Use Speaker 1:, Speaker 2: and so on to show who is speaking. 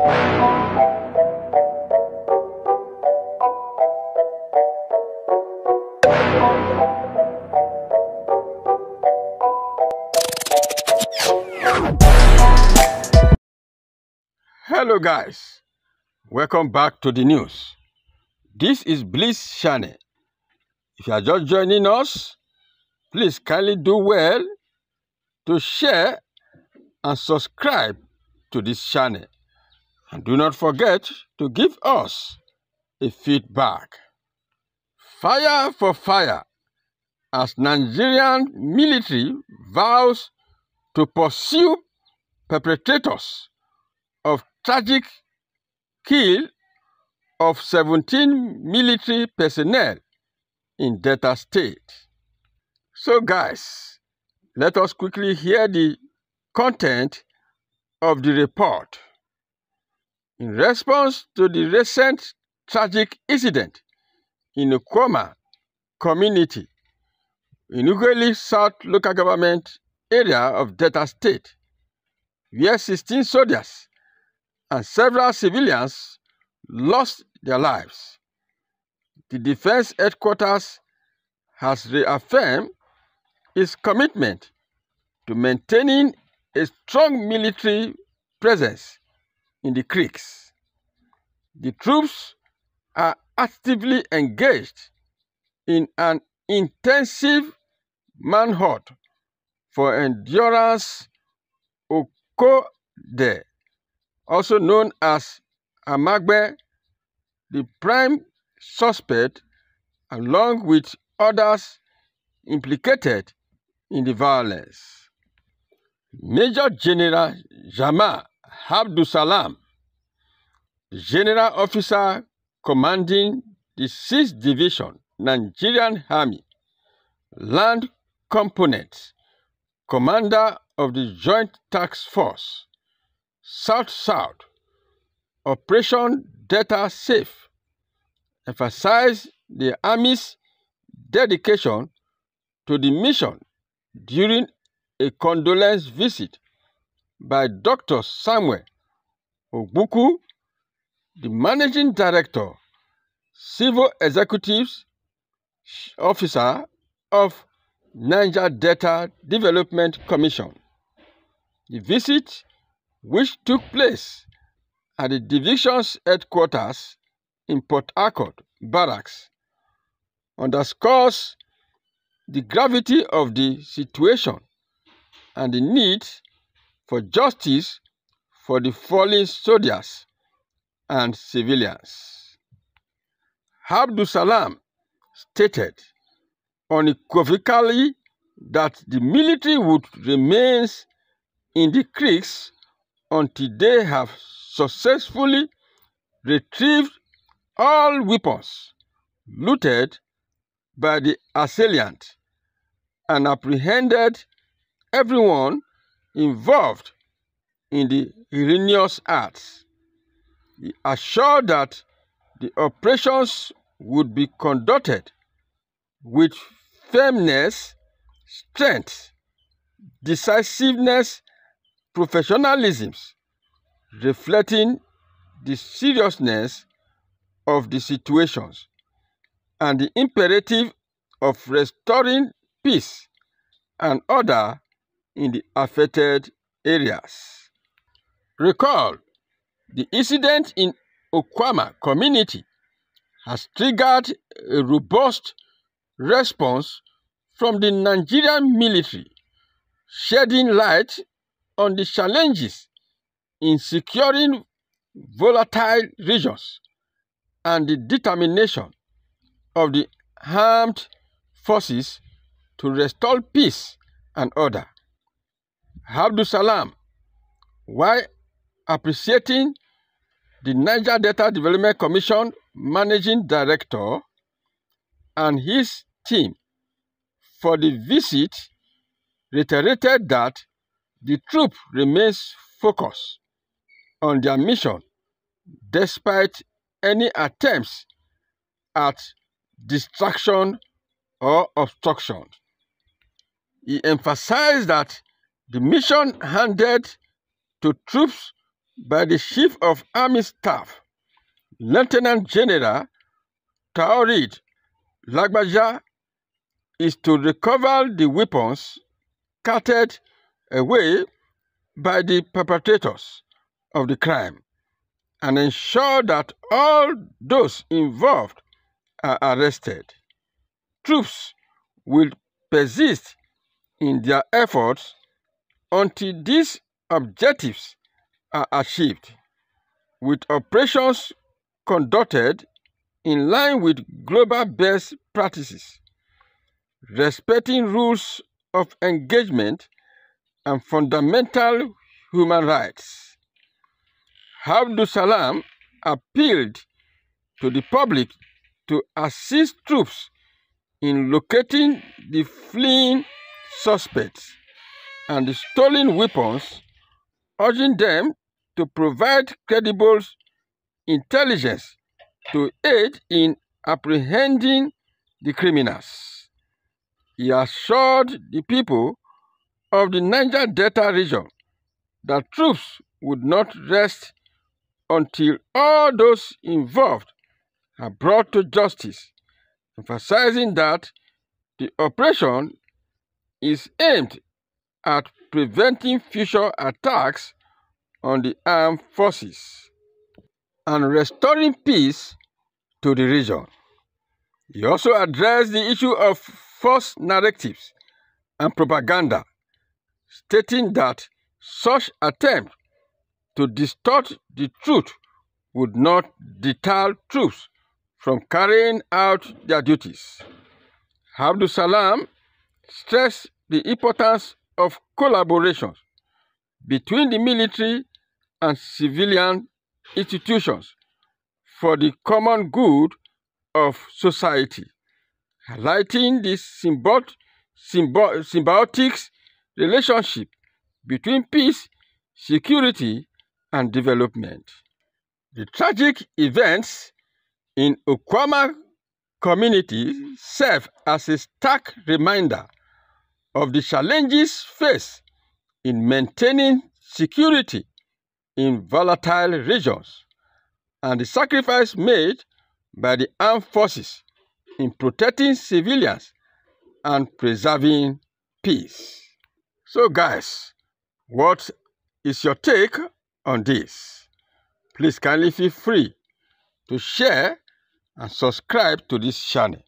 Speaker 1: Hello guys, welcome back to the news. This is Bliss Channel. If you are just joining us, please kindly do well to share and subscribe to this channel. And do not forget to give us a feedback. Fire for fire as Nigerian military vows to pursue perpetrators of tragic kill of 17 military personnel in Delta State. So guys, let us quickly hear the content of the report. In response to the recent tragic incident in Okuama community in Ughelli South local government area of Delta State, where 16 soldiers and several civilians lost their lives. The Defense Headquarters has reaffirmed its commitment to maintaining a strong military presence in the creeks. The troops are actively engaged in an intensive manhunt for Endurance Okode, also known as Amagbe, the prime suspect, along with others implicated in the violence. Major General Jamal Abdul Salam, General Officer commanding the 6th Division Nigerian Army, Land Component, Commander of the Joint Task Force, South-South, Operation Delta Safe, emphasized the Army's dedication to the mission during a condolence visit by Dr. Samuel Ogbuku, the Managing Director, Civil Executives Officer of Niger Delta Development Commission. The visit, which took place at the division's headquarters in Port Harcourt Barracks, underscores the gravity of the situation and the need for justice for the fallen soldiers and civilians. Abdul Salam stated unequivocally that the military would remain in the creeks until they have successfully retrieved all weapons looted by the assailant and apprehended everyone involved in the heinous acts. He assured that the operations would be conducted with firmness, strength, decisiveness, professionalism, reflecting the seriousness of the situations and the imperative of restoring peace and order in the affected areas. Recall, the incident in Okuama community has triggered a robust response from the Nigerian military, shedding light on the challenges in securing volatile regions and the determination of the armed forces to restore peace and order. Abdul Salam, while appreciating the Niger Delta Development Commission Managing Director and his team for the visit, reiterated that the troop remains focused on their mission despite any attempts at distraction or obstruction. He emphasized that the mission handed to troops by the Chief of Army Staff, Lieutenant General Taoreed Lagbaja, is to recover the weapons carted away by the perpetrators of the crime and ensure that all those involved are arrested. Troops will persist in their efforts until these objectives are achieved, with operations conducted in line with global best practices, respecting rules of engagement and fundamental human rights. Abdussalam appealed to the public to assist troops in locating the fleeing suspects and the stolen weapons, urging them to provide credible intelligence to aid in apprehending the criminals. He assured the people of the Niger Delta region that troops would not rest until all those involved are brought to justice, emphasizing that the operation is aimed at preventing future attacks on the armed forces and restoring peace to the region. He also addressed the issue of false narratives and propaganda, stating that such attempts to distort the truth would not deter troops from carrying out their duties. Abdussalam stressed the importance of collaborations between the military and civilian institutions for the common good of society, highlighting the symbiotic relationship between peace, security, and development. The tragic events in Okuama community serve as a stark reminder of the challenges faced in maintaining security in volatile regions and the sacrifice made by the armed forces in protecting civilians and preserving peace. So guys, what is your take on this? Please kindly feel free to share and subscribe to this channel.